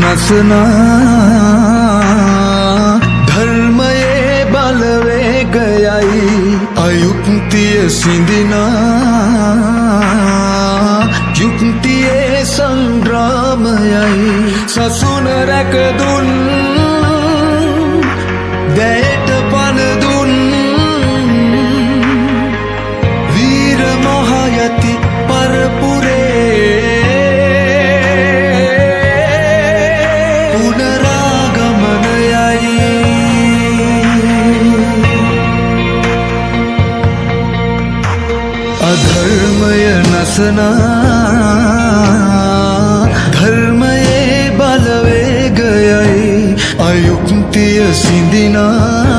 නසනා ධර්මයේ බලවේගයයි අයුක්තිය සිඳිනා යුක්තියේ සංග්‍රාමයයි සසුන රැකදුන් අධර්මය නසනා ධර්මයේ බලවේගයයි අයුක්තිය සිඳිනා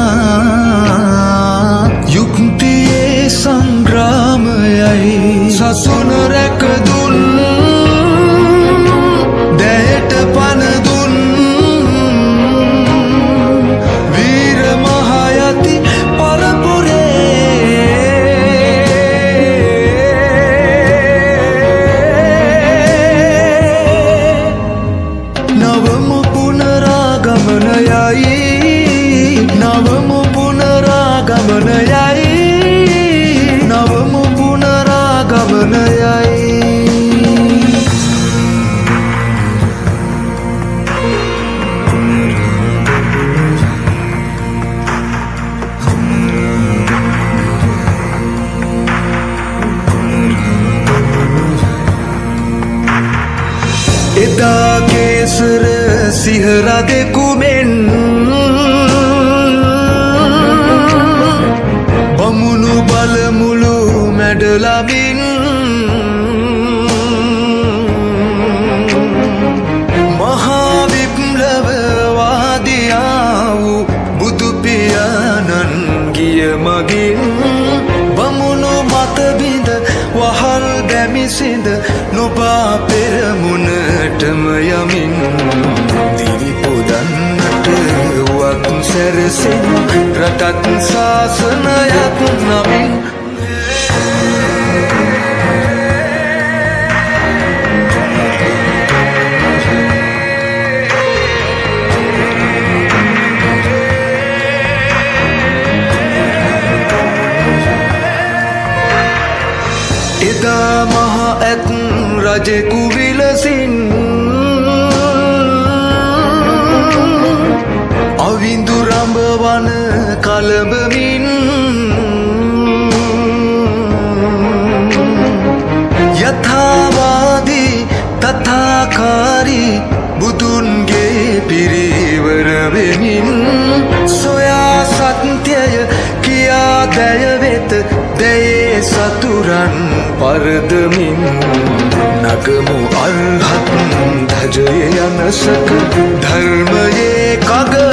නවම පුනරාගමනයයි. නවම පුනරාගමනයයි. කේසර සිහරදෙකුමෙන් බමුණු බලමුළු මැඩලමින් දැමිසිඳ නොබා පෙරමුණටම යමින්. දිරිපුදන්නට වක් සැරසෙන් රටත් ශාසනයක් නමින්. එදා මහ ඇත් රජෙකු විලසින් අවිඳු රඹවන කලබමින් යථාවාදී තථාකාරී බුදුන්ගේ පිරිවර වෙමින් සොයා සත්‍යය කියා දැයවෙත දැයේ සතුරන් පරදමින් නගමු අල්හත් ධජය යනසක ධර්මයේ කග